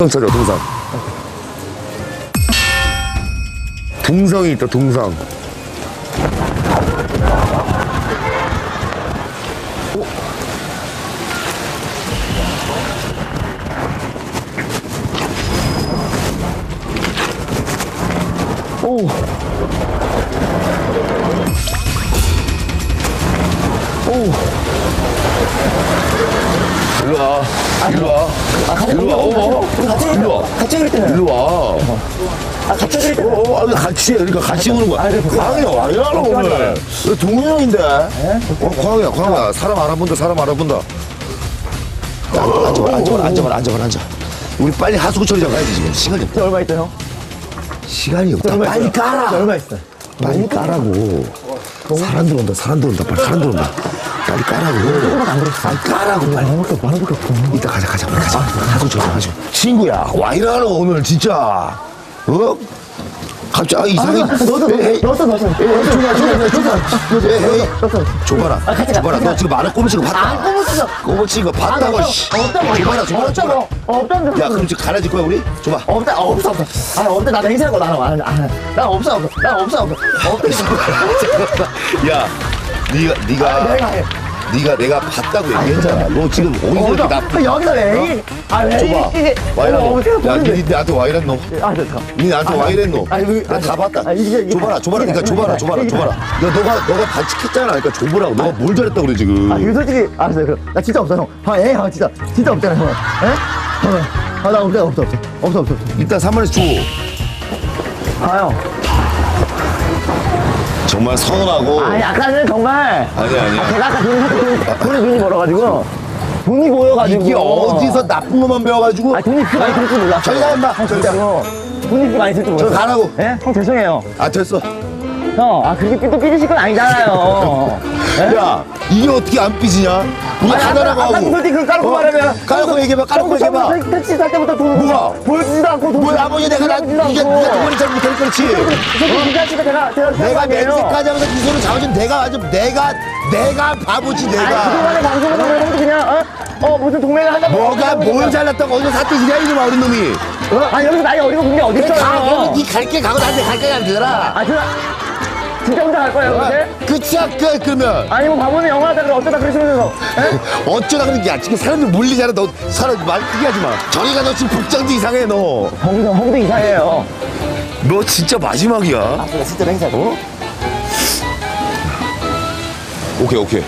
찾아 동상 동상이 있다 동상 오. 오. 일로 와. 일로 와. 일로 와. 어, 같이 일로 와. 같이 할 때는 일로 와. 아 같이 할 때는 어, 어, 아니, 같이 해. 그러니까 같이 오는 거야. 광이야, 왕이야, 오늘. 너 동훈 형인데? 어, 광이야, 광이야. 사람 알아본다, 사람 알아본다. 야, 앉아봐, 앉아봐, 앉아봐, 앉아봐, 앉아. 우리 빨리 하수구 처리장 가야지, 지금. 시간이 없다. 얼마 있어요? 시간이 없다. 빨리? 까라. 얼마 있어요? 빨리 까라고. 사람 들어온다, 사람 들어온다, 빨리 사람 들어온다. 빨리 까라고. 빨리 까라고. 빨리 많이밖에 많이밖에 없어. 이따 가자, 가자, 빨리 가자. 하수구 처리장 하자. 친구야, 와이라노 오늘 진짜. 어? 갑자기 아, 이상해. 너도 에이, 넣었어 넣었어. 에이, 줘봐, 줘봐, 줘봐. 에이, 에이. 넣었어. 줘봐라. 아, 같이 가, 줘봐라. 같이 너 가. 지금 만원 꼬무치고 봤다. 안 꼬무치죠. 꼬무치고 봤다고. 없다고. 줘봐라, 줘봐라, 줘봐라. 없다고. 야, 그럼 지금 갈아질 거야, 우리? 줘봐. 없다 어, 없어 없어. 아 없다 나거 나는 안 안. 나 없어 없어. 나 없어 없어. 없다. 야, 네가, 네가, 내가 해. 네가 내가 봤다고 얘기했잖아. 너 지금 어디서 이렇게 나, 없어. 여기서 왜? 아왜 줘봐. 이게? 와이란 어머, 너. 제가 야. 니 나한테 와이란 너. 아 됐다. 니 나한테 와이란 너. 아니, 왜- 나다 봤다. 아, 이게- 이게- 줘봐라, 줘봐라. 그러니까 이게- 줘봐라, 줘봐라, 줘봐라. 야, 너가, 너가 반칙했잖아. 그러니까 줘보라고. 너가 뭘 잘했다고 그래, 지금. 아, 이거 솔직히, 알았어요. 그럼. 나 진짜 없어, 형. 아, 예, 아, 진짜. 진짜 없잖아, 형. 예? 형. 아, 나 없어, 없어, 없어. 없어, 없어, 없어. 일단 3만원씩 줘. 아, 형. 정말 서운하고. 아니, 아까는 정말. 아니, 아니야. 아, 제가 아까 돈이 돈이 눈이 멀어가지고. 돈이 보여가지고. 이게 어디서 나쁜 것만 배워가지고. 아, 돈이 많이 들줄 몰랐어. 저리 가, 임마. 형, 진짜로. 돈이 많이 들줄 저 몰랐어. 가라고. 예? 형, 죄송해요. 아, 됐어. 형, 아, 그렇게 또 삐지실 건 아니잖아요. 예? 야, 이게 어떻게 안 삐지냐? 하나라고 아까 하고. 솔직히 그 까놓고 어? 말하면. 까놓고 얘기해봐, 까놓고 형, 얘기해봐. 형, 택시 탈 때부터 돈. 뭐가? 보여주지도 않고 돈. 뭐야, 아버지 내가 나, 이게. 네가 돈이 잘 못할 그렇지. 솔직히 그 자체가 제가. 내가. 맹세까지 하면서 이 손을 잡아준 내가 아주 내가 내가 바보지 내가 그동안에 방송을 왜 형도 그냥, 어? 어, 무슨 동맹을 한다고. 뭐가 뭘. 잘났다고 어디서 사태지냐 이놈아 어린 놈이 어? 아니, 여기서 나이 어리고 그런 게 어디 가 있어요? 그러면 니갈길 가고 나한테 갈길 가면 되더라 아, 진짜, 진짜 혼자 갈 거예요, 근데? 그치야 끝 그러면 아니, 뭐, 바보는 영화 하다 그래, 어쩌다 그러시면서. 에? 어쩌다 그런 게야 지금 사람들 물리잖아 너 사람 말 크게 하지 마 저리가 너 지금 복장도 이상해 너너 형도, 형도 이상해요. 진짜 마지막이야 아, 진짜, 진짜 행사. 어? 오케이 오케이